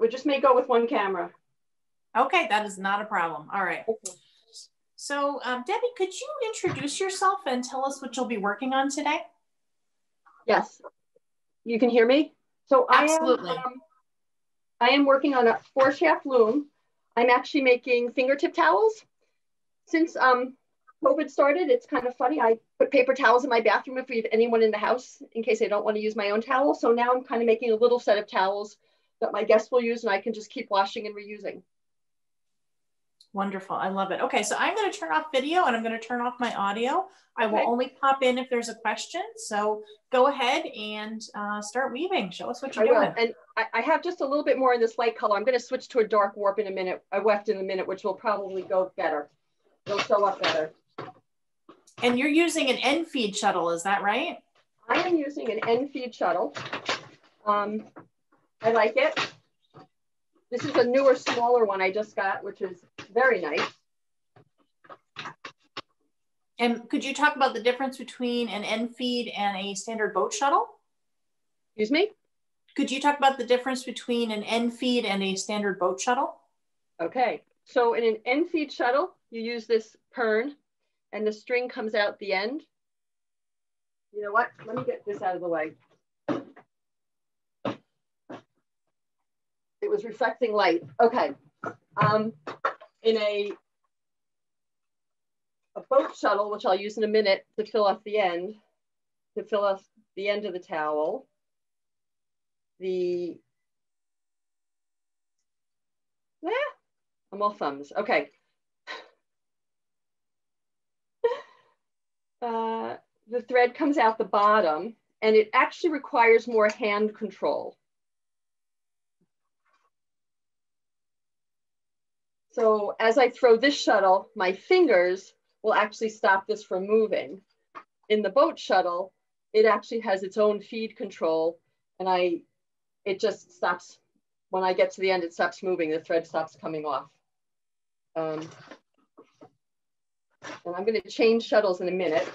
We just may go with one camera. Okay, that is not a problem. All right. Okay. So um, Debbie, could you introduce yourself and tell us what you'll be working on today? Yes. You can hear me? So Absolutely. I am, um, I am working on a four shaft loom. I'm actually making fingertip towels. Since um, COVID started, it's kind of funny. I put paper towels in my bathroom if we have anyone in the house in case I don't want to use my own towel. So now I'm kind of making a little set of towels that my guests will use and I can just keep washing and reusing. Wonderful. I love it. Okay, so I'm going to turn off video and I'm going to turn off my audio. I will Okay. only pop in if there's a question. So go ahead and uh, start weaving. Show us what you're doing. And I, I have just a little bit more in this light color. I'm going to switch to a dark warp in a minute, a weft in a minute, which will probably go better. It'll show up better. And you're using an end feed shuttle, is that right? I am using an end feed shuttle. Um, I like it. This is a newer, smaller one I just got, which is very nice. And could you talk about the difference between an end feed and a standard boat shuttle? Excuse me? Could you talk about the difference between an end feed and a standard boat shuttle? Okay. So in an end feed shuttle, you use this pern and the string comes out the end. You know what? Let me get this out of the way. It was reflecting light. Okay. Um, in a, a boat shuttle, which I'll use in a minute to fill up the end, to fill up the end of the towel, the, yeah, I'm all thumbs. Okay. Uh, the thread comes out the bottom and it actually requires more hand control. So as I throw this shuttle, my fingers will actually stop this from moving. In the boat shuttle, it actually has its own feed control and I, it just stops, when I get to the end, it stops moving, the thread stops coming off. Um, and I'm gonna change shuttles in a minute.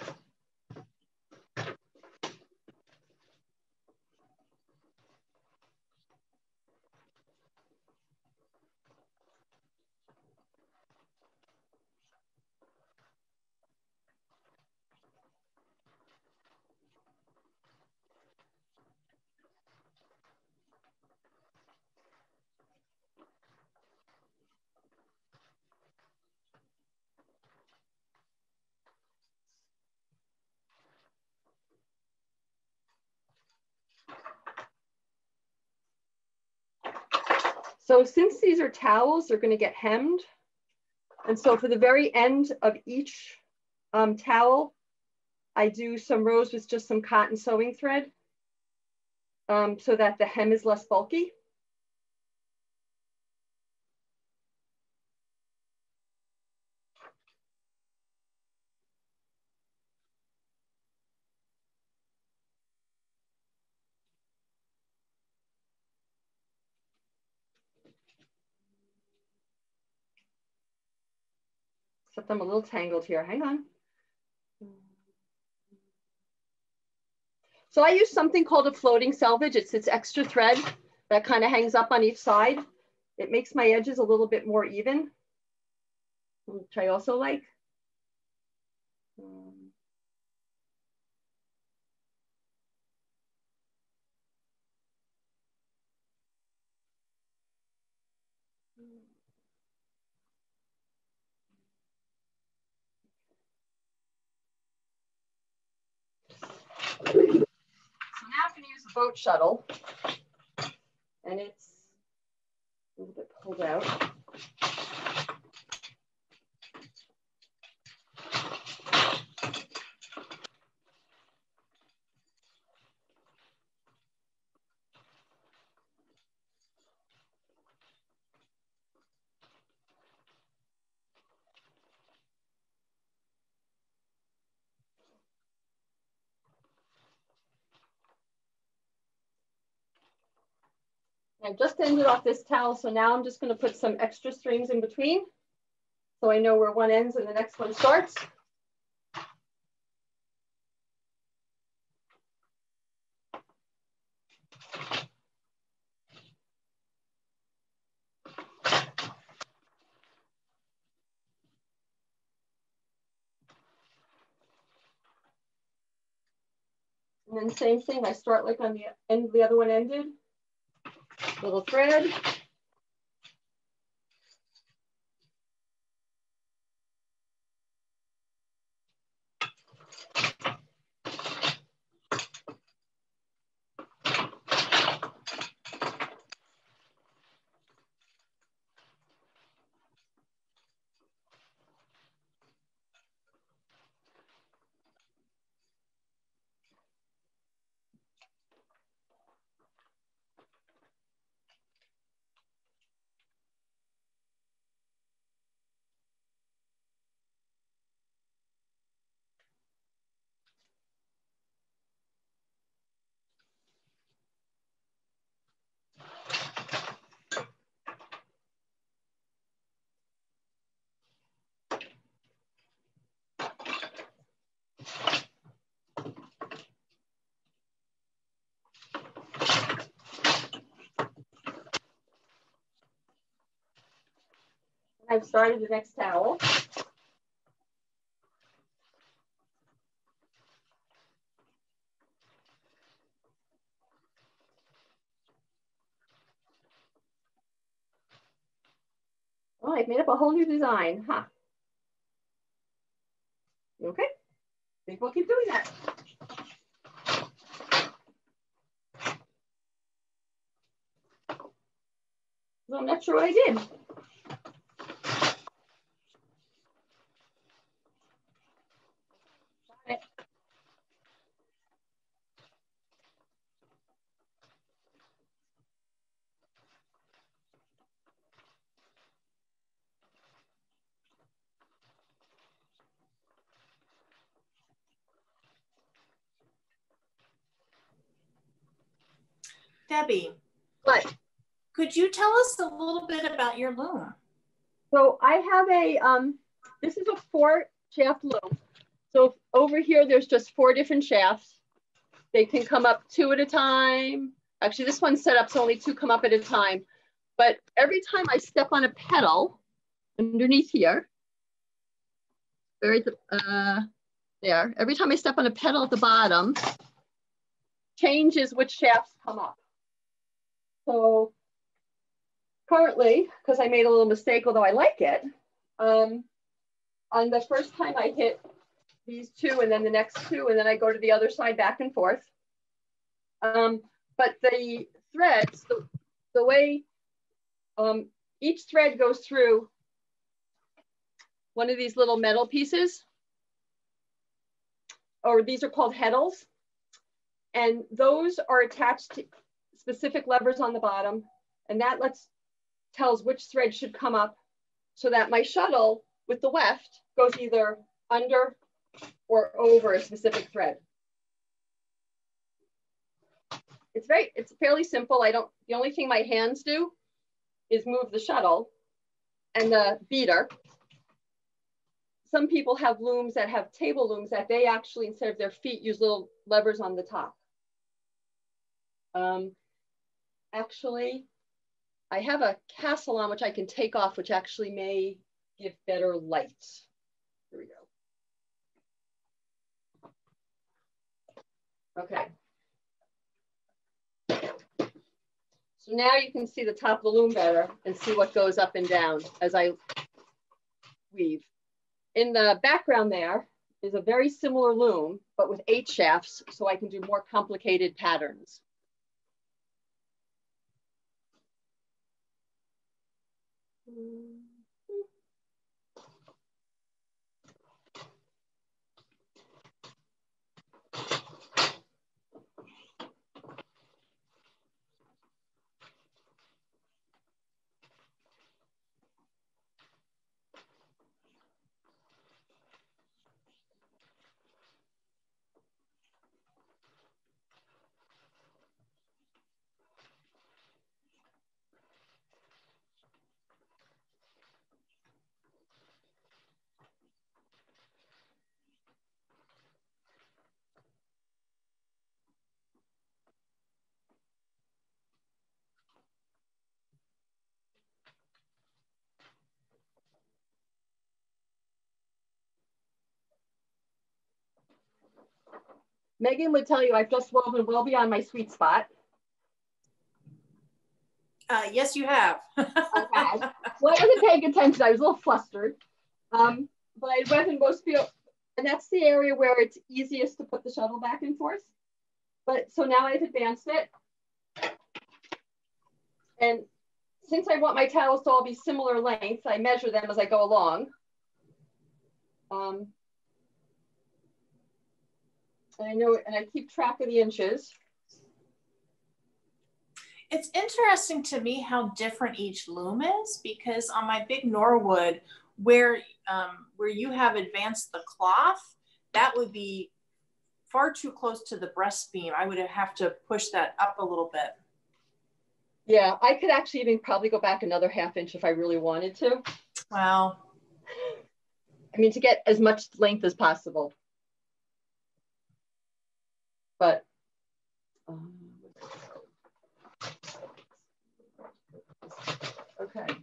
So since these are towels, they're gonna get hemmed. And so for the very end of each um, towel, I do some rows with just some cotton sewing thread um, so that the hem is less bulky. I'm a little tangled here, hang on. So I use something called a floating selvage. It's this extra thread that kind of hangs up on each side. It makes my edges a little bit more even, which I also like. Um, So now I'm going to use the boat shuttle, and it's a little bit pulled out. I've just ended off this towel, so now I'm just gonna put some extra strings in between so I know where one ends and the next one starts. And then same thing, I start like on the end, the other one ended little thread, I've started the next towel. Oh, I've made up a whole new design, huh? Okay, I think we'll keep doing that. I'm not sure what I did. Debbie. What? Could you tell us a little bit about your loom? So I have a, um, this is a four shaft loom. So over here, there's just four different shafts. They can come up two at a time. Actually, this one's set up so only two come up at a time. But every time I step on a pedal underneath here, very, uh, there, every time I step on a pedal at the bottom, changes which shafts come up. So currently, because I made a little mistake, although I like it, um, on the first time I hit these two and then the next two, and then I go to the other side back and forth. Um, but the threads, the, the way um, each thread goes through one of these little metal pieces, or these are called heddles. And those are attached to specific levers on the bottom. And that lets tells which thread should come up so that my shuttle with the weft goes either under or over a specific thread. It's very, it's fairly simple. I don't, the only thing my hands do is move the shuttle and the beater. Some people have looms that have table looms that they actually, instead of their feet, use little levers on the top. Um, actually, I have a castle on which I can take off, which actually may give better light. Here we go. Okay. So now you can see the top of the loom better and see what goes up and down as I weave. In the background there is a very similar loom, but with eight shafts, so I can do more complicated patterns. 嗯。Megan would tell you I've just woven well beyond my sweet spot. Uh, yes, you have. Had. Well, I wasn't paying attention. I was a little flustered. Um, but I went in most field, and that's the area where it's easiest to put the shuttle back and forth. But so now I've advanced it. And since I want my towels to all be similar length, I measure them as I go along. Um, and I know, and I keep track of the inches. It's interesting to me how different each loom is because on my big Norwood, where um, where you have advanced the cloth, that would be far too close to the breast beam. I would have to push that up a little bit. Yeah, I could actually even probably go back another half inch if I really wanted to. Wow. I mean, to get as much length as possible. But, um, okay.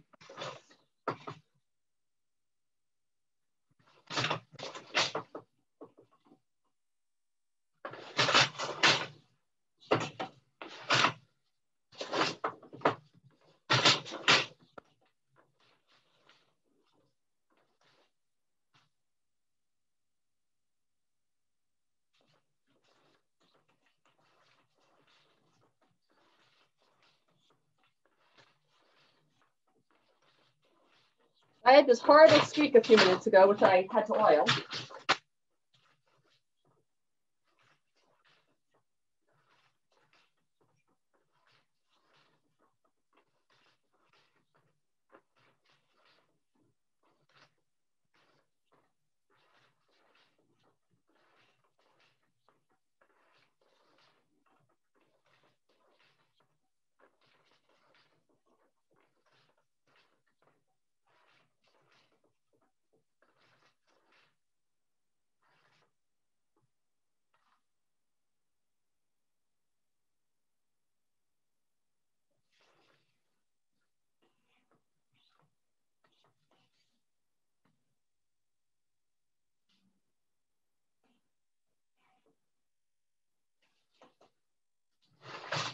I had this horrible streak a few minutes ago, which I had to oil.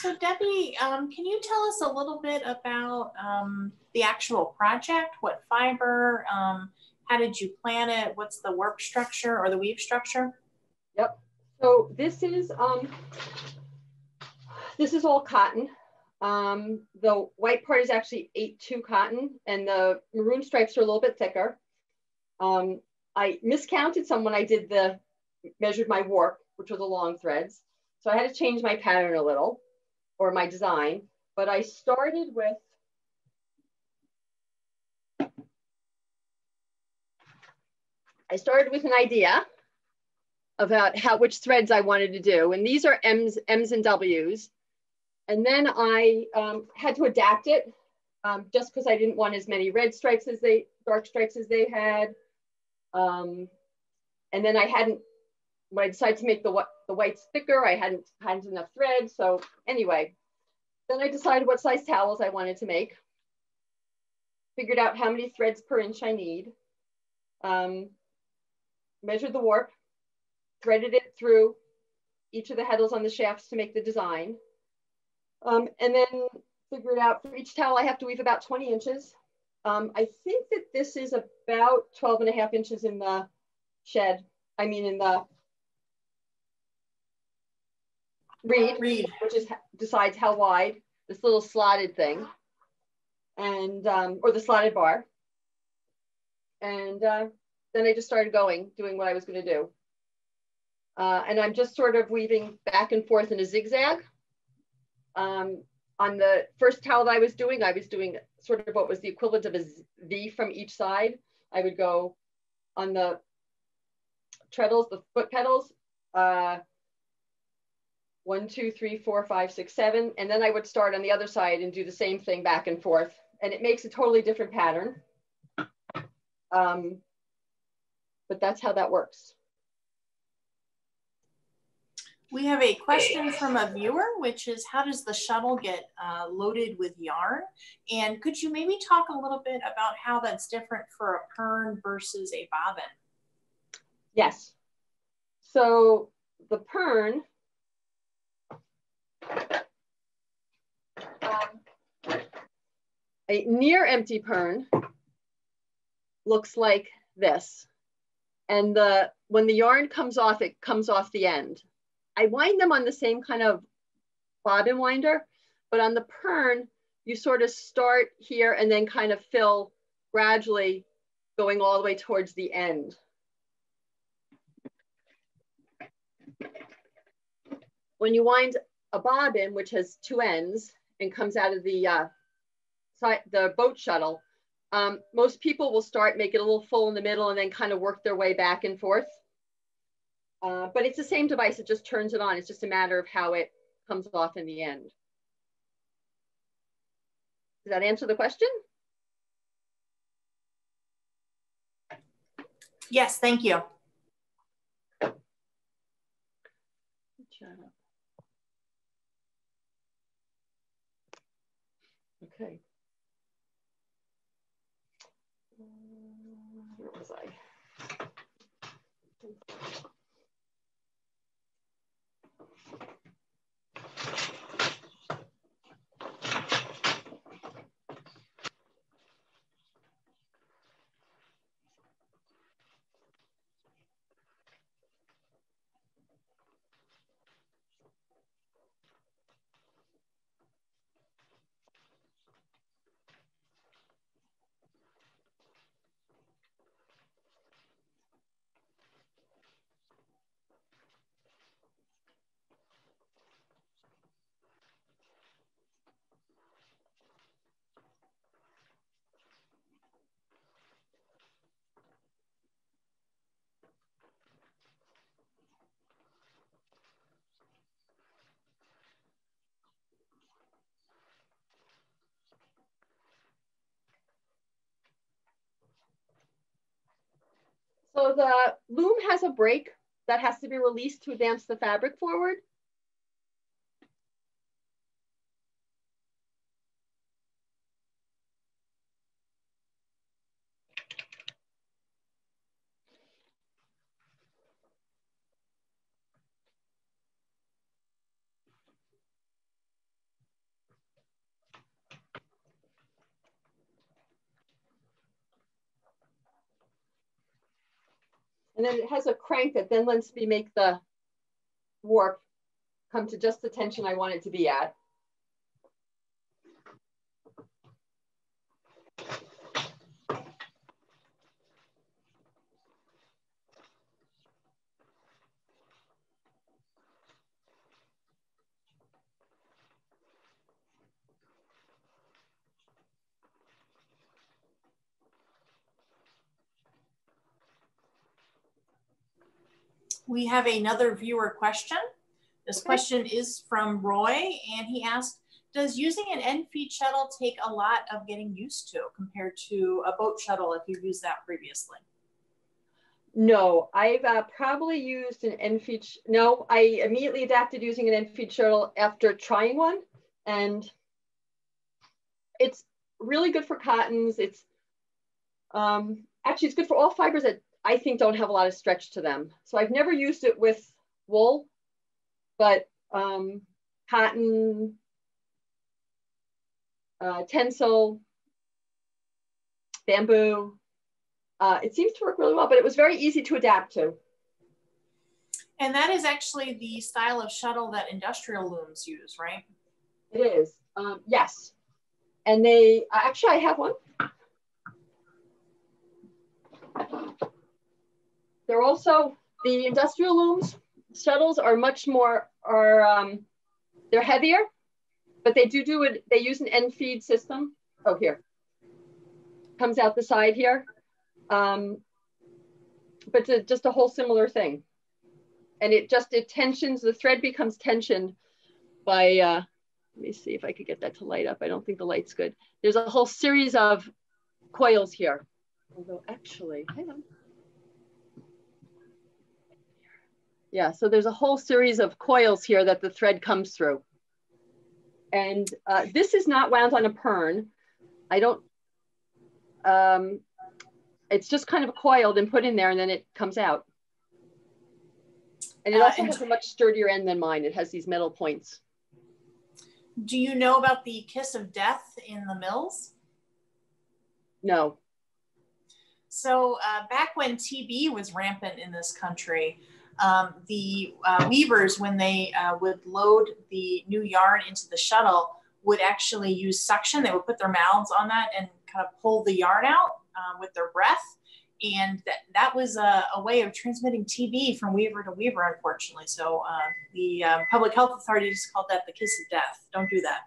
So Debbie, um, can you tell us a little bit about um, the actual project? What fiber? Um, how did you plan it? What's the work structure or the weave structure? Yep. So this is um, this is all cotton. Um, the white part is actually 8-2 cotton and the maroon stripes are a little bit thicker. Um, I miscounted some when I did the, measured my warp, which were the long threads. So I had to change my pattern a little or my design, but I started with I started with an idea about how which threads I wanted to do, and these are M's, M's and W's. And then I um, had to adapt it um, just because I didn't want as many red stripes as they, dark stripes as they had. Um, and then I hadn't, when I decided to make the, the whites thicker, I hadn't had enough thread. So anyway, then I decided what size towels I wanted to make. Figured out how many threads per inch I need. Um, measured the warp, threaded it through each of the heddles on the shafts to make the design. Um, and then figured out for each towel I have to weave about 20 inches. Um, I think that this is about 12 and a half inches in the shed. I mean in the reed, reed. which is decides how wide this little slotted thing and um, or the slotted bar. And uh, then I just started going, doing what I was going to do. Uh, and I'm just sort of weaving back and forth in a zigzag. Um, on the first towel that I was doing, I was doing sort of what was the equivalent of a V from each side. I would go on the treadles, the foot pedals, uh, one, two, three, four, five, six, seven. And then I would start on the other side and do the same thing back and forth. And it makes a totally different pattern. Um, but that's how that works. We have a question from a viewer, which is how does the shuttle get uh, loaded with yarn? And could you maybe talk a little bit about how that's different for a pern versus a bobbin? Yes. So the pern, um, a near empty pern looks like this. And the when the yarn comes off, it comes off the end. I wind them on the same kind of bobbin winder, but on the pern, you sort of start here and then kind of fill gradually going all the way towards the end. When you wind a bobbin, which has two ends and comes out of the, uh, the boat shuttle, um, most people will start, make it a little full in the middle and then kind of work their way back and forth. Uh, but it's the same device, it just turns it on. It's just a matter of how it comes off in the end. Does that answer the question? Yes, thank you. Okay. Where was I? So the loom has a brake that has to be released to advance the fabric forward. And then it has a crank that then lets me make the warp come to just the tension I want it to be at. We have another viewer question. This question is from Roy, and he asked, does using an end feed shuttle take a lot of getting used to compared to a boat shuttle if you've used that previously? No, I've uh, probably used an end feed. No, I immediately adapted using an end feed shuttle after trying one, and it's really good for cottons. It's um, actually it's good for all fibers that I think don't have a lot of stretch to them. So I've never used it with wool, but um, cotton, uh, tencel, bamboo. Uh, it seems to work really well, but it was very easy to adapt to. And that is actually the style of shuttle that industrial looms use, right? It is, um, yes. And they, uh, actually I have one. They're also, the industrial looms shuttles are much more, are um, they're heavier, but they do do it, they use an end feed system. Oh, here. Comes out the side here. Um, but just a whole similar thing. And it just, it tensions, the thread becomes tensioned by, uh, let me see if I could get that to light up. I don't think the light's good. There's a whole series of coils here. Although actually, hang on. Yeah, so there's a whole series of coils here that the thread comes through. And uh, this is not wound on a pern. I don't, um, it's just kind of coiled and put in there and then it comes out. And it uh, also uh, has a much sturdier end than mine. It has these metal points. Do you know about the kiss of death in the mills? No. So uh, back when TB was rampant in this country, um, the uh, weavers, when they uh, would load the new yarn into the shuttle, would actually use suction. They would put their mouths on that and kind of pull the yarn out um, with their breath. And that, that was a, a, way of transmitting TB from weaver to weaver, unfortunately. So uh, the um, public health authorities called that the kiss of death. Don't do that.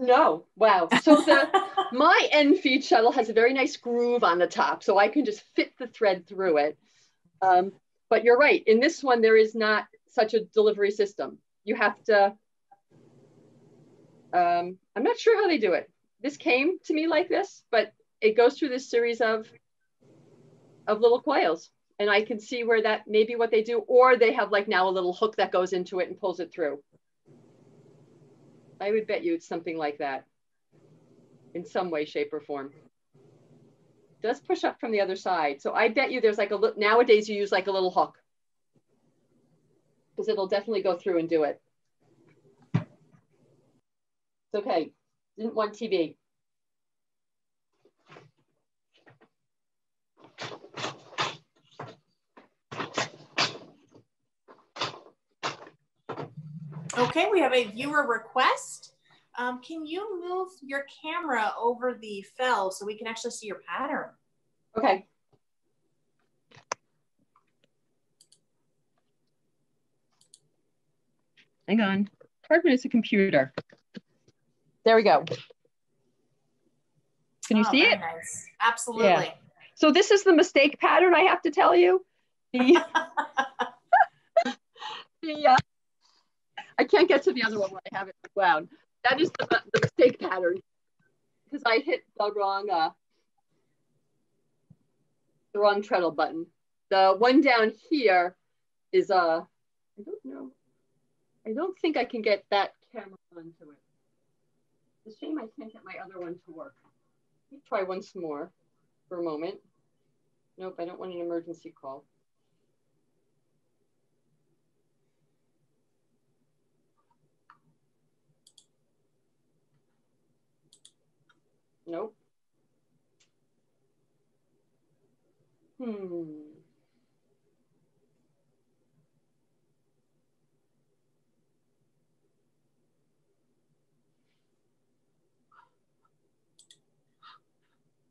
No, wow. So the my end feed shuttle has a very nice groove on the top, so I can just fit the thread through it. Um, but you're right. In this one, there is not such a delivery system. You have to. Um, I'm not sure how they do it. This came to me like this, but it goes through this series of of little coils, and I can see where that may be what they do, or they have like now a little hook that goes into it and pulls it through. I would bet you it's something like that in some way, shape, or form. Does push up from the other side. So I bet you there's like a little, nowadays you use like a little hook because it'll definitely go through and do it. It's okay. Didn't want TB. Okay, we have a viewer request. Um, can you move your camera over the fell so we can actually see your pattern? Okay. Hang on. Hardman is a computer. There we go. Can you oh, see it? Nice. Absolutely. Yeah. So this is the mistake pattern I have to tell you. The, the uh, I can't get to the other one when I have it wound. That is the, the mistake pattern because I hit the wrong uh, the wrong treadle button. The one down here is uh I don't know. I don't think I can get that camera onto it. It's a shame I can't get my other one to work. Let me try once more for a moment. Nope, I don't want an emergency call. Nope. Hmm.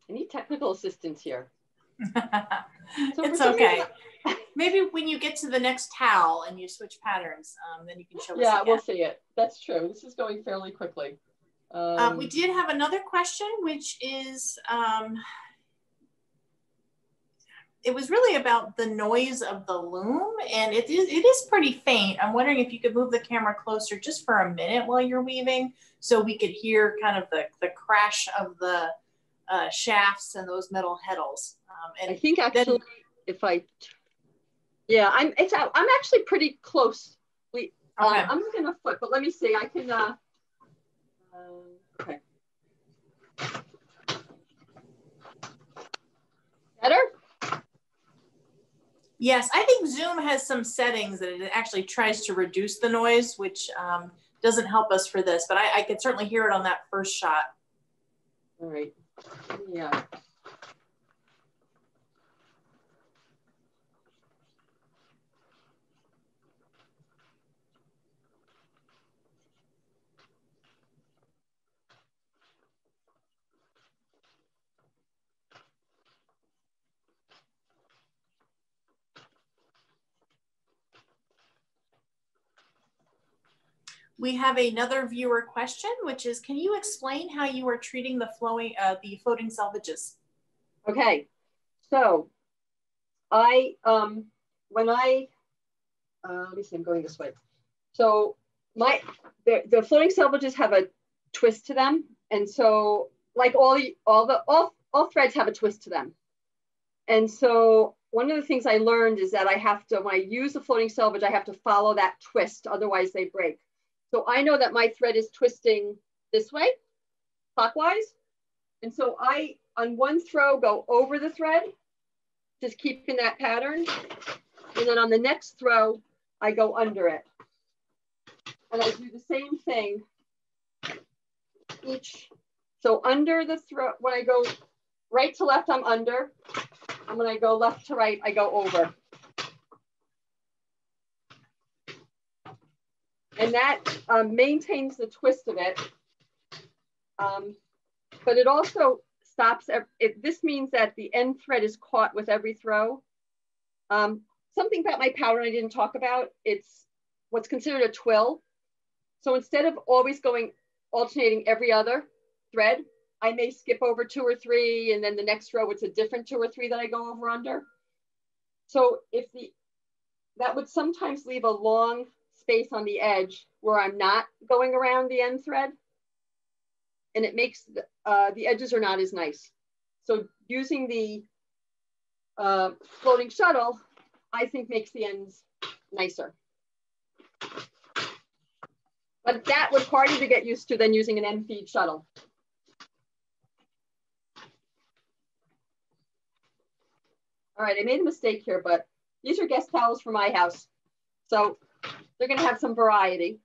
I need technical assistance here. it's okay. Maybe when you get to the next towel and you switch patterns, um, then you can show us. Yeah, we'll see it. That's true. This is going fairly quickly. Um, um, we did have another question, which is, um, it was really about the noise of the loom and it is, it is pretty faint. I'm wondering if you could move the camera closer just for a minute while you're weaving so we could hear kind of the, the crash of the uh, shafts and those metal heddles. Um, and I think actually then, if I, yeah, I'm, it's, I'm actually pretty close. We, uh, okay. uh, I'm looking a foot, but let me see, I can, uh, uh okay. Better? Yes, I think Zoom has some settings that it actually tries to reduce the noise, which um, doesn't help us for this, but I, I could certainly hear it on that first shot. All right. Yeah. We have another viewer question, which is, can you explain how you are treating the flowing, uh, the floating selvages? Okay, so I, um, when I, uh, let me see, I'm going this way. So my, the, the floating selvages have a twist to them. And so like all, all the, all, all threads have a twist to them. And so one of the things I learned is that I have to, when I use the floating selvage, I have to follow that twist, otherwise they break. So I know that my thread is twisting this way, clockwise. And so I, on one throw, go over the thread, just keeping that pattern. And then on the next throw, I go under it. And I do the same thing each. So under the throw, when I go right to left, I'm under. And when I go left to right, I go over. And that um, maintains the twist of it. Um, but it also stops, it, this means that the end thread is caught with every throw. Um, something about my pattern I didn't talk about, it's what's considered a twill. So instead of always going alternating every other thread, I may skip over two or three and then the next row it's a different two or three that I go over under. So if the, that would sometimes leave a long space on the edge where I'm not going around the end thread. And it makes, the, uh, the edges are not as nice. So using the uh, floating shuttle, I think makes the ends nicer. But that would harder to get used to than using an end feed shuttle. All right, I made a mistake here, but these are guest towels for my house. So they're going to have some variety.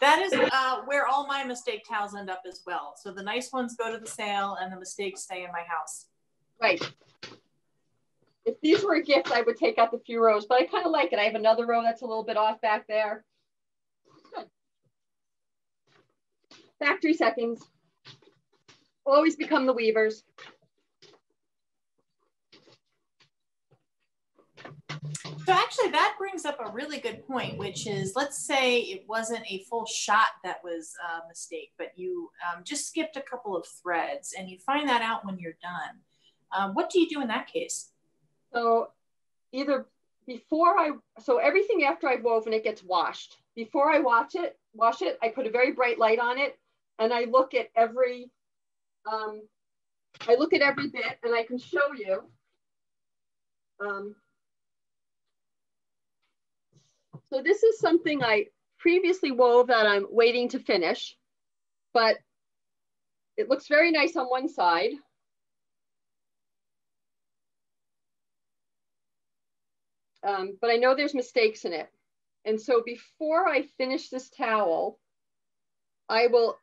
That is uh, where all my mistake towels end up as well. So the nice ones go to the sale and the mistakes stay in my house. Right. If these were a gift, I would take out the few rows, but I kind of like it. I have another row that's a little bit off back there. Good. Factory seconds. Always become the weavers. So actually that brings up a really good point, which is let's say it wasn't a full shot that was a mistake, but you um, just skipped a couple of threads and you find that out when you're done. Um, what do you do in that case? So either before I, so everything after I've woven it gets washed. Before I watch it, wash it, I put a very bright light on it and I look at every, um, I look at every bit and I can show you um, so this is something I previously wove that I'm waiting to finish, but it looks very nice on one side. Um, but I know there's mistakes in it. And so before I finish this towel, I will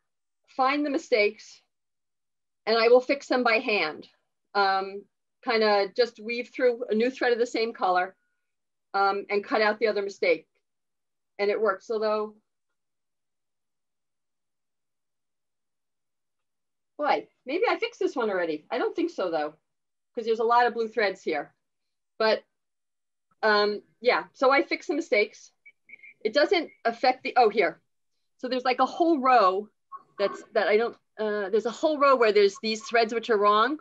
find the mistakes and I will fix them by hand. Um, kind of just weave through a new thread of the same color um, and cut out the other mistake and it works. Although, boy, maybe I fixed this one already. I don't think so though, because there's a lot of blue threads here. But um, yeah, so I fix the mistakes. It doesn't affect the, oh here. So there's like a whole row that's, that I don't, uh, there's a whole row where there's these threads which are wrong.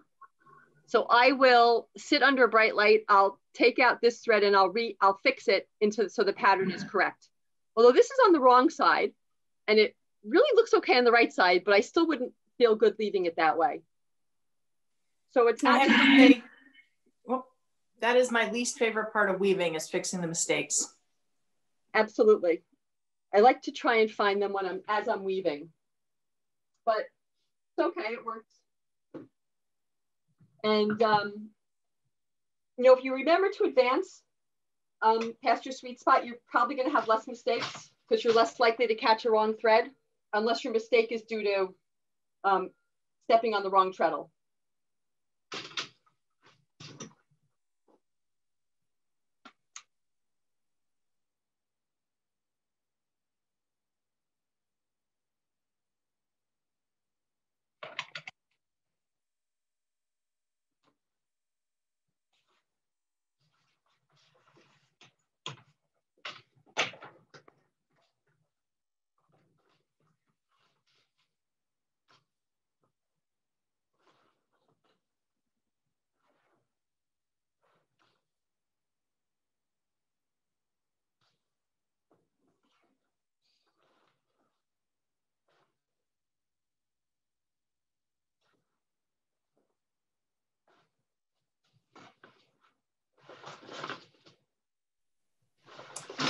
So I will sit under a bright light. I'll take out this thread and I'll re I'll fix it into so the pattern is correct. Although this is on the wrong side and it really looks okay on the right side, but I still wouldn't feel good leaving it that way. So it's not. Well, that is my least favorite part of weaving is fixing the mistakes. Absolutely. I like to try and find them when I'm as I'm weaving, but it's okay. It works. And, um, you know, if you remember to advance um, past your sweet spot, you're probably going to have less mistakes because you're less likely to catch a wrong thread unless your mistake is due to um, stepping on the wrong treadle.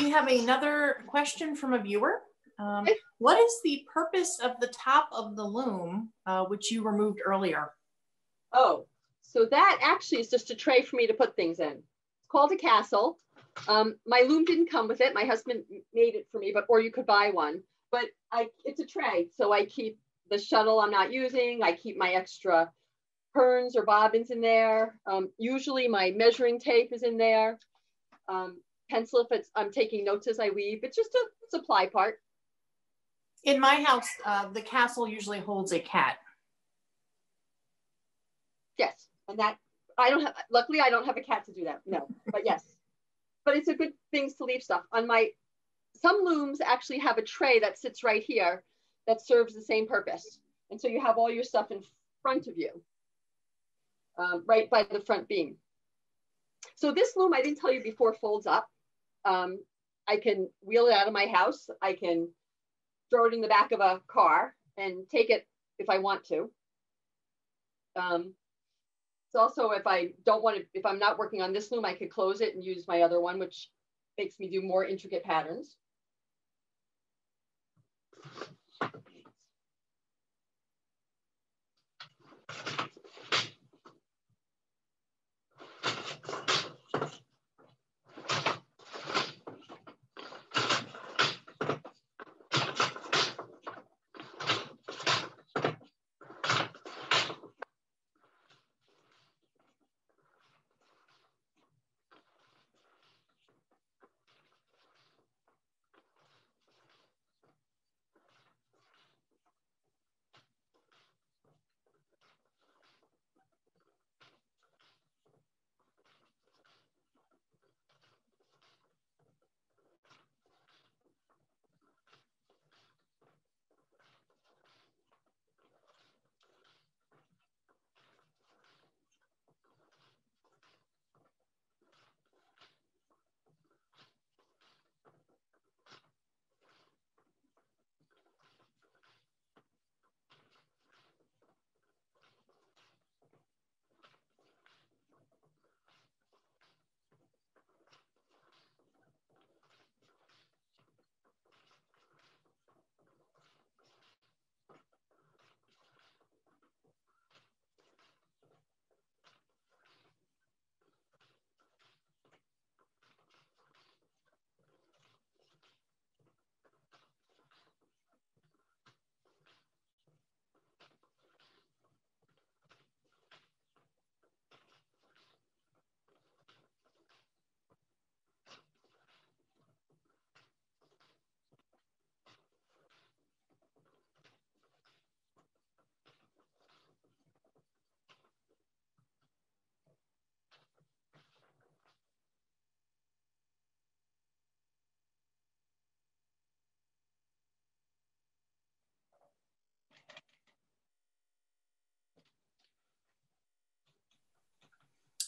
We have another question from a viewer. Um, what is the purpose of the top of the loom, uh, which you removed earlier? Oh, so that actually is just a tray for me to put things in. It's called a castle. Um, my loom didn't come with it. My husband made it for me, but or you could buy one. But I, it's a tray, so I keep the shuttle I'm not using. I keep my extra perns or bobbins in there. Um, usually my measuring tape is in there. Um, pencil if it's I'm taking notes as I weave. It's just a supply part. In my house, uh, the castle usually holds a cat. Yes, and that I don't have. Luckily, I don't have a cat to do that. No, but yes, but it's a good things to leave stuff on my. Some looms actually have a tray that sits right here that serves the same purpose, and so you have all your stuff in front of you, um, right by the front beam. So this loom, I didn't tell you before, folds up um, I can wheel it out of my house. I can throw it in the back of a car and take it if I want to. Um, it's also if I don't want to, if I'm not working on this loom, I could close it and use my other one, which makes me do more intricate patterns.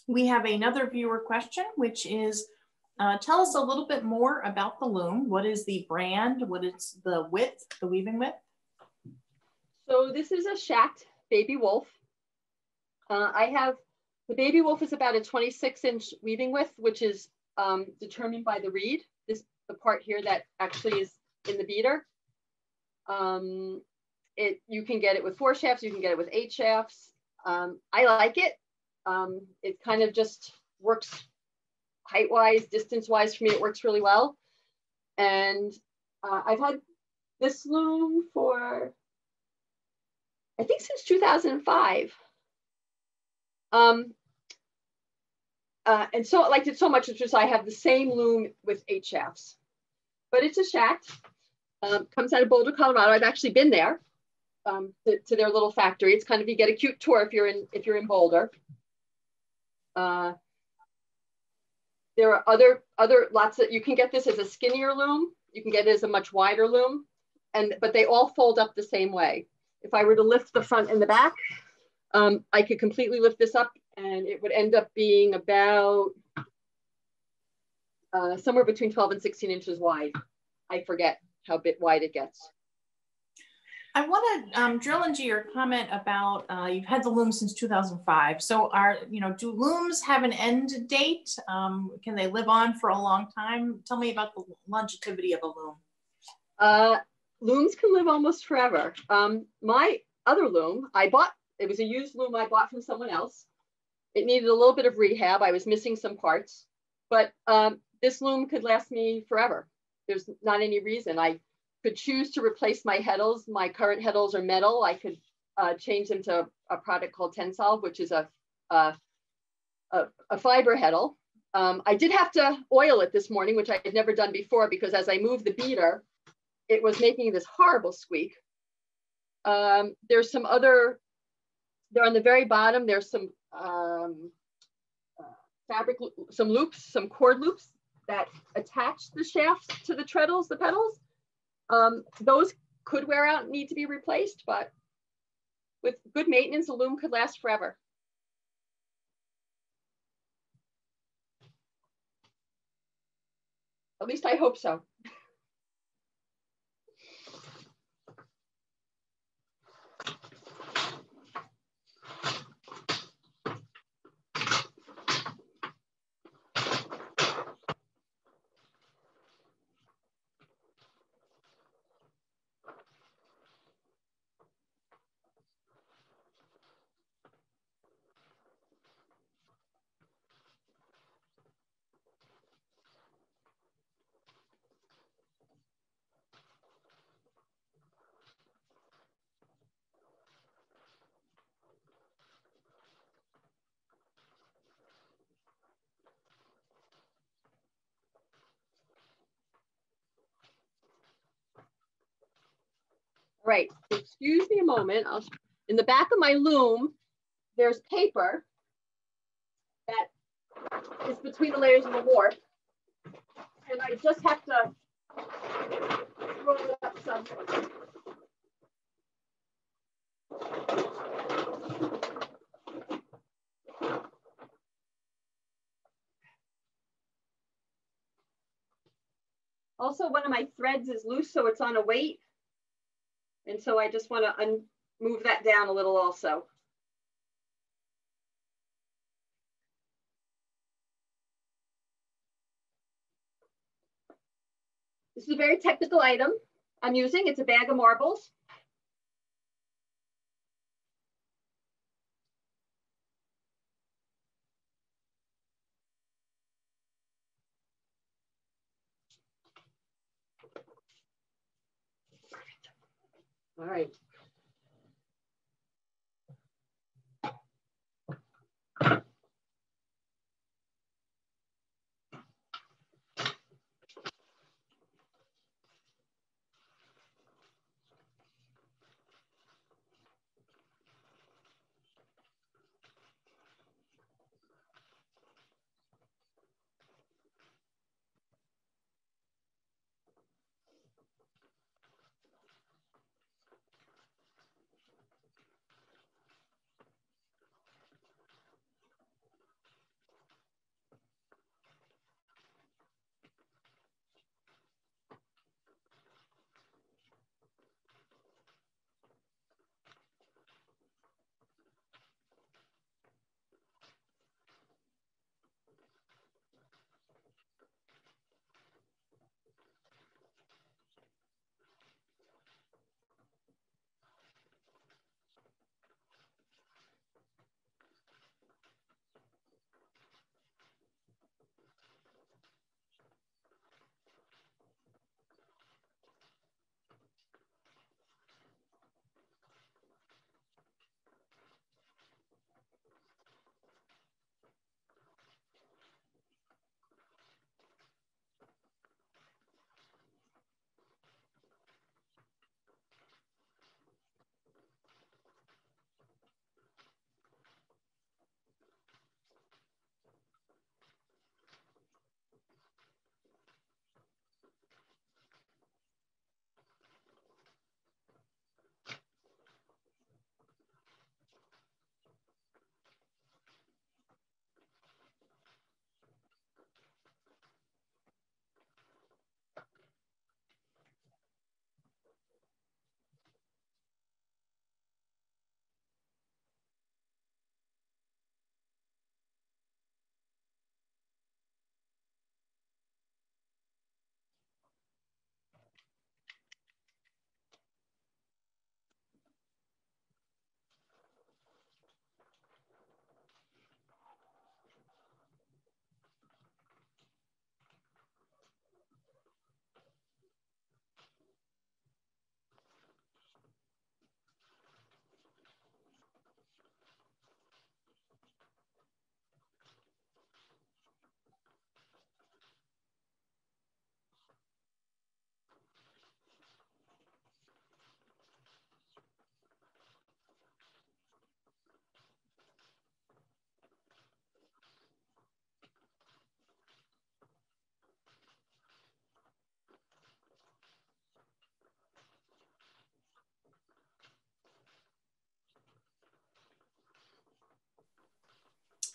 We have another viewer question, which is, uh, tell us a little bit more about the loom. What is the brand? What is the width, the weaving width? So this is a Schacht Baby Wolf. Uh, I have, the Baby Wolf is about a 26 inch weaving width, which is um, determined by the reed. This, the part here that actually is in the beater. Um, it, you can get it with four shafts, you can get it with eight shafts. Um, I like it. Um, it kind of just works height wise, distance wise for me, it works really well. And uh, I've had this loom for, I think since 2005. Um, uh, and so I liked it so much, it's just I have the same loom with eight shafts. But it's a Schacht, um, comes out of Boulder, Colorado. I've actually been there um, to, to, their little factory. It's kind of you get a cute tour if you're in if you're in Boulder. Uh, there are other other lots that you can get this as a skinnier loom. You can get it as a much wider loom, and but they all fold up the same way. If I were to lift the front and the back, um, I could completely lift this up, and it would end up being about uh, somewhere between 12 and 16 inches wide. I forget how bit wide it gets. I want to um, drill into your comment about uh, you've had the loom since 2005. So are, you know, do looms have an end date? Um, can they live on for a long time? Tell me about the longevity of a loom. Uh, looms can live almost forever. Um, my other loom, I bought, it was a used loom I bought from someone else. It needed a little bit of rehab. I was missing some parts, but um, this loom could last me forever. There's not any reason. I could choose to replace my heddles. My current heddles are metal. I could uh, change them to a product called Texsolv, which is a, a, a, a fiber heddle. Um, I did have to oil it this morning, which I had never done before because as I moved the beater, it was making this horrible squeak. Um, there's some other, there on the very bottom, there's some um, uh, fabric, some loops, some cord loops that attach the shafts to the treadles, the pedals. Um, those could wear out and need to be replaced, but with good maintenance, a loom could last forever. At least I hope so. Right, excuse me a moment. I'll, in the back of my loom, there's paper that is between the layers of the warp. And I just have to roll it up some. Also, one of my threads is loose, so it's on a weight. And so I just want to move that down a little also. This is a very technical item I'm using. It's a bag of marbles. All right.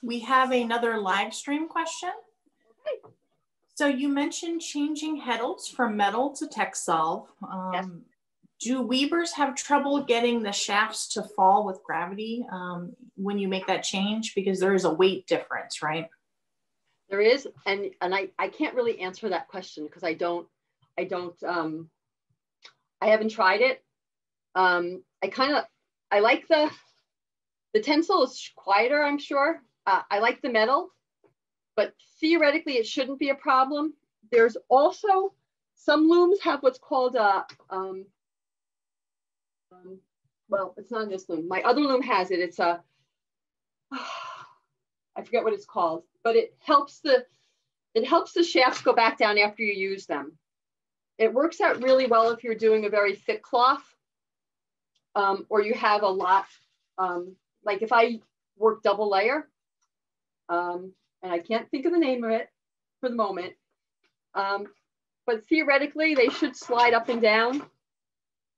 We have another live stream question. Okay. So you mentioned changing heddles from metal to Texsolv. Um, yes. Do weavers have trouble getting the shafts to fall with gravity um, when you make that change? Because there is a weight difference, right? There is, and and I I can't really answer that question because I don't I don't um I haven't tried it. Um, I kind of I like the the Texsolv is quieter, I'm sure. Uh, I like the metal, but theoretically it shouldn't be a problem. There's also some looms have what's called a um, um, well, it's not this loom. My other loom has it. It's a I forget what it's called, but it helps the it helps the shafts go back down after you use them. It works out really well if you're doing a very thick cloth um, or you have a lot, um, like if I work double layer, um, and I can't think of the name of it for the moment, um, but theoretically they should slide up and down.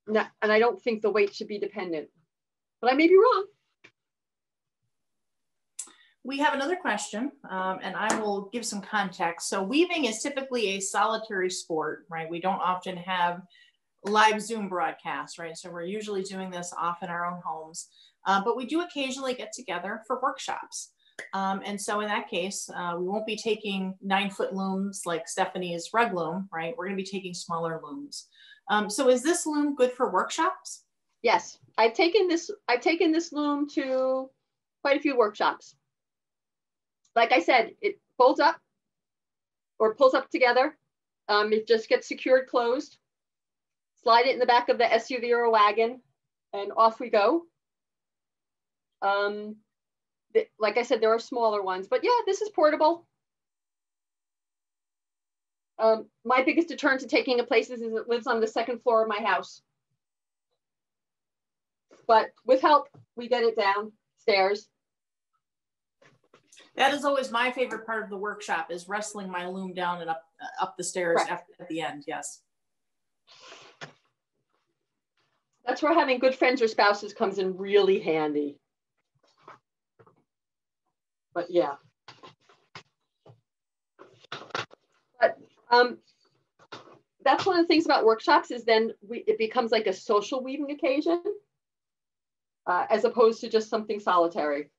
And I don't think the weight should be dependent, but I may be wrong. We have another question, um, and I will give some context. So weaving is typically a solitary sport, right? We don't often have live Zoom broadcasts, right? So we're usually doing this off in our own homes, uh, but we do occasionally get together for workshops. Um, and so in that case, uh, we won't be taking nine foot looms like Stephanie's rug loom, right? We're gonna be taking smaller looms. Um, so is this loom good for workshops? Yes, I've taken this, I've taken this loom to quite a few workshops like I said, it folds up or pulls up together. Um, it just gets secured closed. Slide it in the back of the SUV or a wagon and off we go. Um, like I said, there are smaller ones, but yeah, this is portable. Um, my biggest deterrent to taking it places is it lives on the second floor of my house. But with help, we get it downstairs that is always my favorite part of the workshop is wrestling my loom down and up uh, up the stairs after, at the end. Yes. That's where having good friends or spouses comes in really handy. But yeah. But um, that's one of the things about workshops is then we, it becomes like a social weaving occasion uh, as opposed to just something solitary.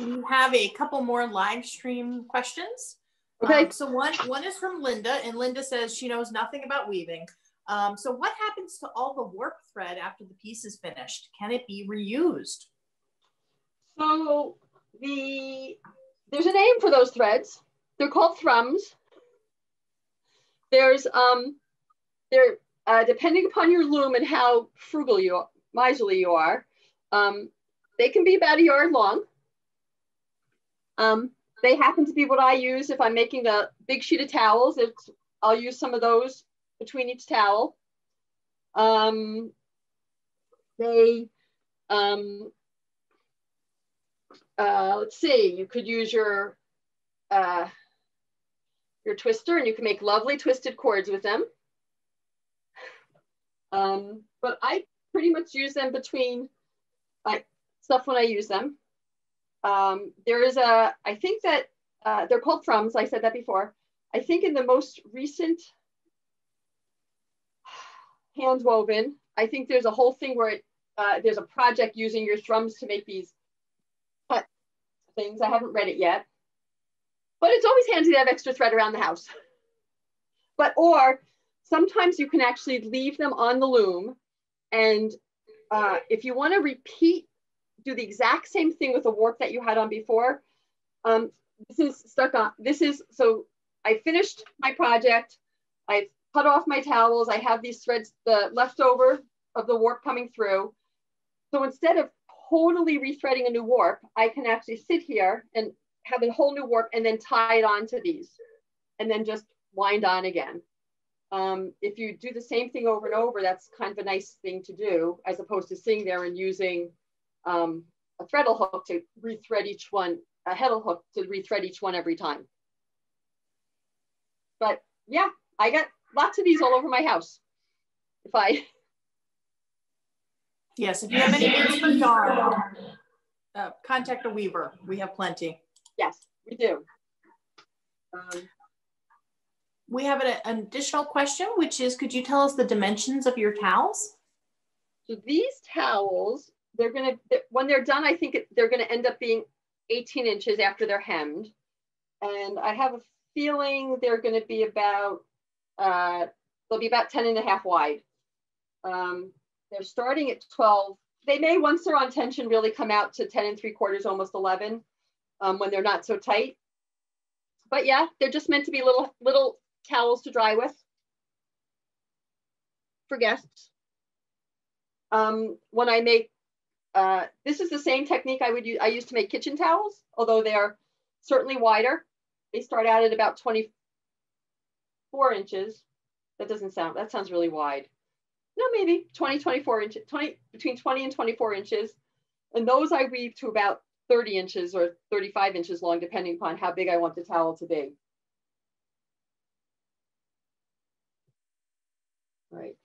We have a couple more live stream questions. Okay. Um, so one one is from Linda, and Linda says she knows nothing about weaving. Um, so what happens to all the warp thread after the piece is finished? Can it be reused? So the there's a name for those threads. They're called thrums. There's um, they're uh, depending upon your loom and how frugal you are, miserly you are, um, they can be about a yard long. Um, they happen to be what I use if I'm making a big sheet of towels. It's, I'll use some of those between each towel. Um, they, um, uh, let's see, you could use your, uh, your twister and you can make lovely twisted cords with them. Um, but I pretty much use them between like stuff when I use them. Um, there is a, I think that uh, they're called thrums. I said that before. I think in the most recent hand woven, I think there's a whole thing where it, uh, there's a project using your thrums to make these cut things. I haven't read it yet. But it's always handy to have extra thread around the house. But, or sometimes you can actually leave them on the loom. And uh, if you wanna repeat, do the exact same thing with the warp that you had on before, um, this is stuck on, this is, so I finished my project. I've cut off my towels. I have these threads, the leftover of the warp coming through. So instead of totally rethreading a new warp, I can actually sit here and have a whole new warp and then tie it onto these and then just wind on again. Um, if you do the same thing over and over, that's kind of a nice thing to do as opposed to sitting there and using um, a threadle hook to rethread each one, a heddle hook to rethread each one every time. But yeah, I got lots of these all over my house. If I Yes, if you have any needs for yarn, uh, contact a weaver. We have plenty. Yes, we do. Um, we have an, an additional question, which is, could you tell us the dimensions of your towels? So these towels, they're gonna, when they're done, I think they're gonna end up being 18 inches after they're hemmed. And I have a feeling they're gonna be about, uh, they'll be about 10 and a half wide. Um, they're starting at 12. They may, once they're on tension, really come out to 10 and three quarters, almost 11 um, when they're not so tight. But yeah, they're just meant to be little, little towels to dry with for guests. Um, when I make, uh, this is the same technique I would use, I used to make kitchen towels, although they're certainly wider. They start out at about 24 inches. That doesn't sound, that sounds really wide no, maybe 20, 24 inches, 20, between 20 and 24 inches. And those I weave to about 30 inches or 35 inches long, depending upon how big I want the towel to be. Right.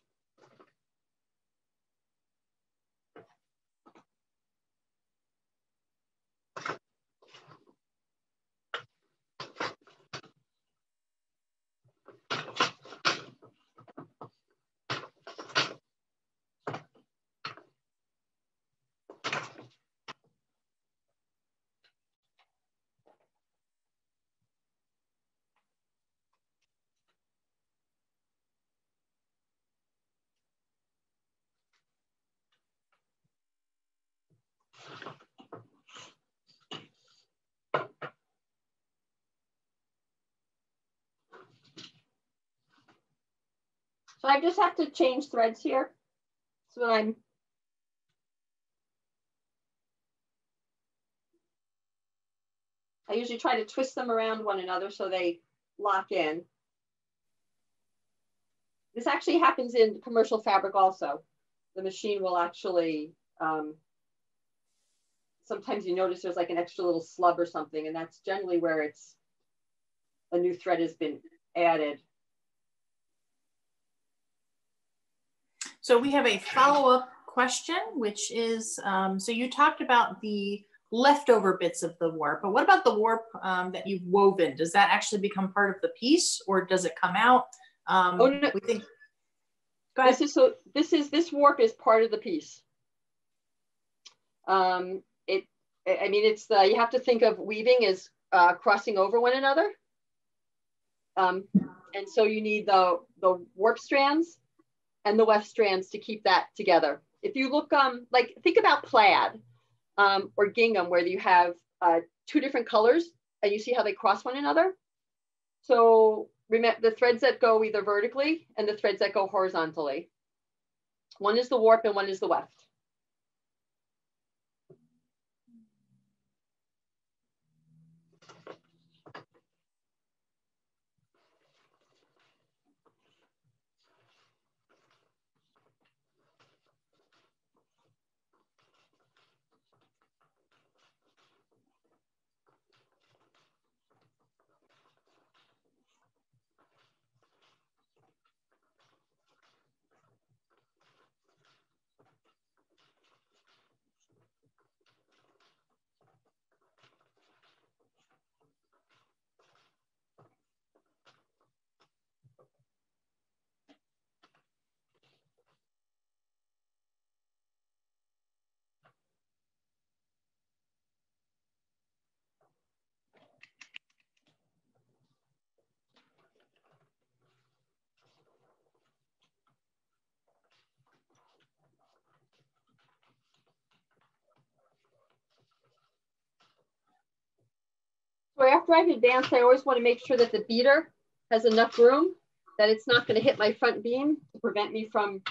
So I just have to change threads here. So I'm I usually try to twist them around one another so they lock in. This actually happens in commercial fabric also. The machine will actually, um, sometimes you notice there's like an extra little slub or something, and that's generally where it's a new thread has been added. So we have a follow-up question, which is, um, so you talked about the leftover bits of the warp, but what about the warp um, that you've woven? Does that actually become part of the piece or does it come out? Um, oh, no. We think, go ahead. This is, so this is, this warp is part of the piece. Um, it, I mean, it's the, you have to think of weaving as uh, crossing over one another. Um, and so you need the, the warp strands and the weft strands to keep that together. If you look, um, like think about plaid um, or gingham where you have uh, two different colors and you see how they cross one another. So remember the threads that go either vertically and the threads that go horizontally. One is the warp and one is the weft. So after I've advanced, I always want to make sure that the beater has enough room that it's not going to hit my front beam to prevent me from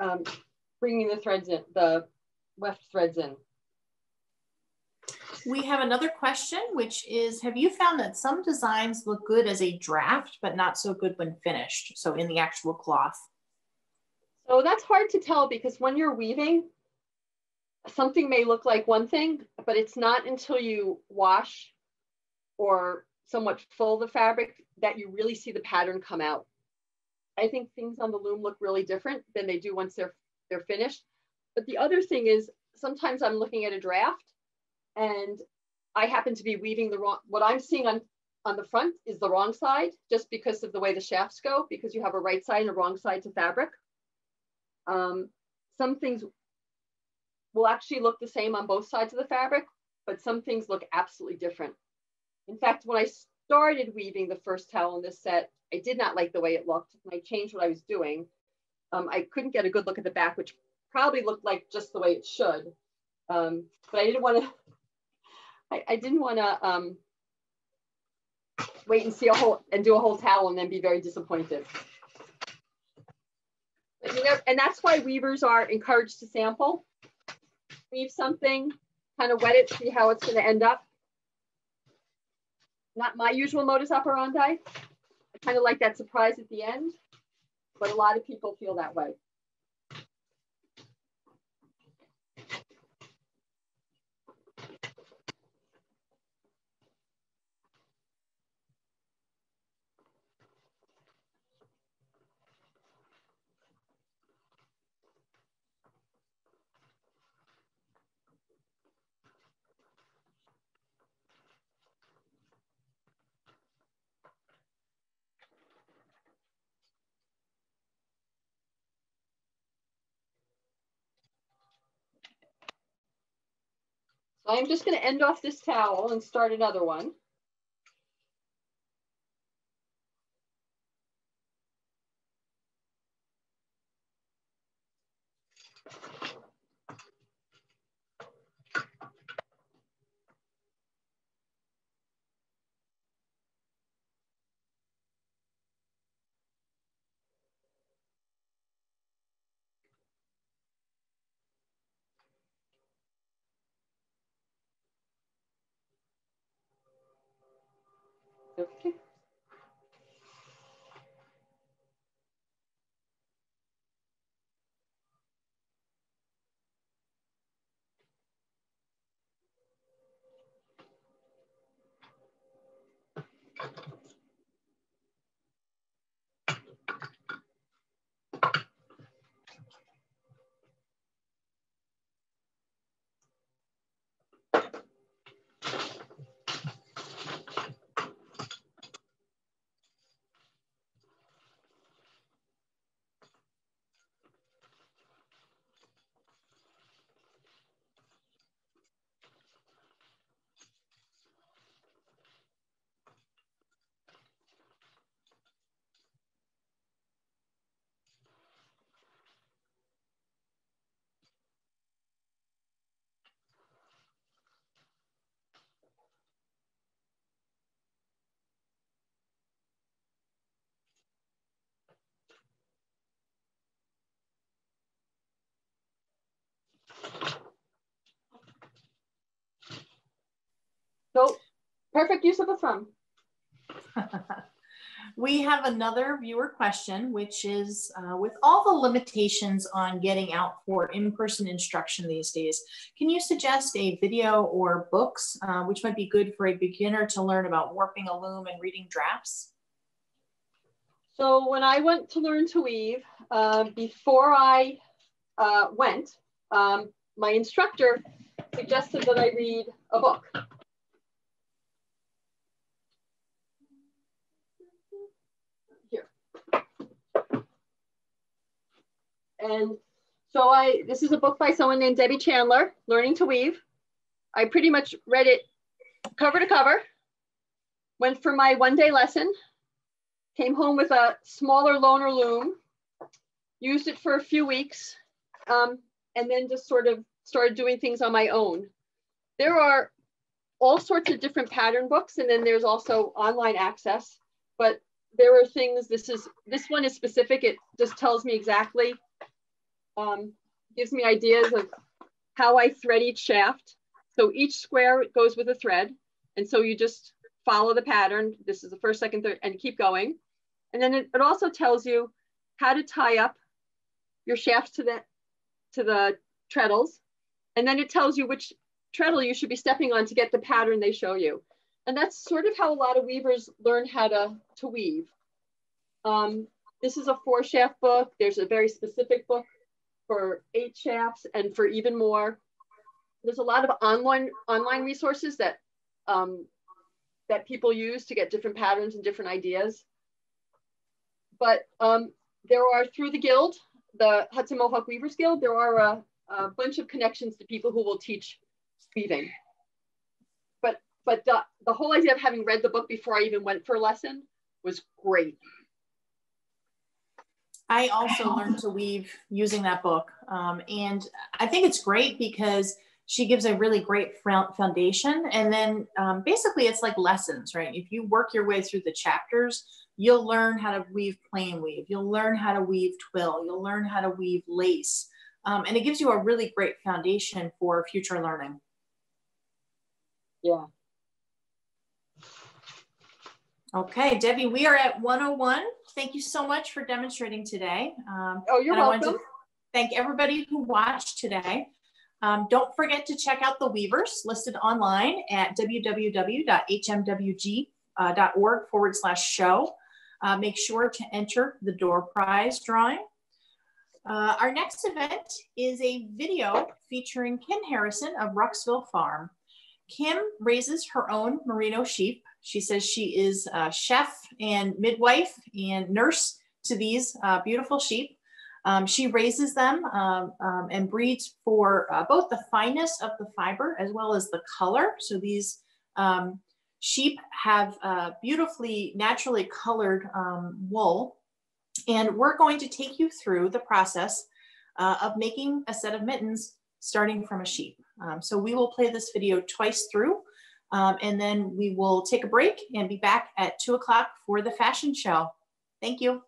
um, bringing the threads in, the weft threads in. We have another question, which is, have you found that some designs look good as a draft, but not so good when finished? So in the actual cloth. So that's hard to tell because when you're weaving, something may look like one thing, but it's not until you wash or somewhat full the fabric that you really see the pattern come out. I think things on the loom look really different than they do once they're they're finished. But the other thing is sometimes I'm looking at a draft and I happen to be weaving the wrong, what I'm seeing on, on the front is the wrong side just because of the way the shafts go, because you have a right side and a wrong side to fabric. Um, some things will actually look the same on both sides of the fabric, but some things look absolutely different. In fact, when I started weaving the first towel in this set, I did not like the way it looked. And I changed what I was doing. Um, I couldn't get a good look at the back, which probably looked like just the way it should. Um, but I didn't want to, I, I, didn't want to um, wait and see a whole and do a whole towel and then be very disappointed. You know, and that's why weavers are encouraged to sample. Weave something, kind of wet it, see how it's going to end up. Not my usual modus operandi. I kind of like that surprise at the end, but a lot of people feel that way. So I'm just going to end off this towel and start another one. Okay. So perfect use of the thumb. we have another viewer question, which is uh, with all the limitations on getting out for in-person instruction these days, can you suggest a video or books uh, which might be good for a beginner to learn about warping a loom and reading drafts? So when I went to learn to weave, uh, before I uh, went, um, my instructor suggested that I read a book. And so I, this is a book by someone named Debbie Chandler, Learning to Weave. I pretty much read it cover to cover, went for my one day lesson, came home with a smaller loaner loom, used it for a few weeks, um, and then just sort of started doing things on my own. There are all sorts of different pattern books, and then there's also online access. But there are things, this is, this one is specific. It just tells me exactly, um, gives me ideas of how I thread each shaft. So each square goes with a thread. And so you just follow the pattern. This is the first, second, third, and keep going. And then it, it also tells you how to tie up your shafts to the, to the treadles. And then it tells you which treadle you should be stepping on to get the pattern they show you. And that's sort of how a lot of weavers learn how to, to weave. Um, this is a four shaft book. There's a very specific book for eight shafts and for even more. There's a lot of online online resources that um, that people use to get different patterns and different ideas. But um, there are through the guild, the Hudson Mohawk Weavers Guild, there are a, a bunch of connections to people who will teach weaving. But but the, the whole idea of having read the book before I even went for a lesson was great. I also learned to weave using that book. Um, and I think it's great because she gives a really great foundation. And then um, basically, it's like lessons, right? If you work your way through the chapters, you'll learn how to weave plain weave, you'll learn how to weave twill, you'll learn how to weave lace. Um, and it gives you a really great foundation for future learning. Yeah. Okay, Debbie, we are at 101. Thank you so much for demonstrating today. Um, oh, you're welcome. Thank everybody who watched today. Um, don't forget to check out the Weavers listed online at www.hmwg.org forward slash show. Uh, make sure to enter the door prize drawing. Uh, our next event is a video featuring Kim Harrison of Ruxville Farm. Kim raises her own merino sheep. She says she is a chef and midwife and nurse to these uh, beautiful sheep. Um, she raises them um, um, and breeds for uh, both the fineness of the fiber as well as the color. So these um, sheep have uh, beautifully naturally colored um, wool. And we're going to take you through the process uh, of making a set of mittens starting from a sheep. Um, so we will play this video twice through um, and then we will take a break and be back at two o'clock for the fashion show. Thank you.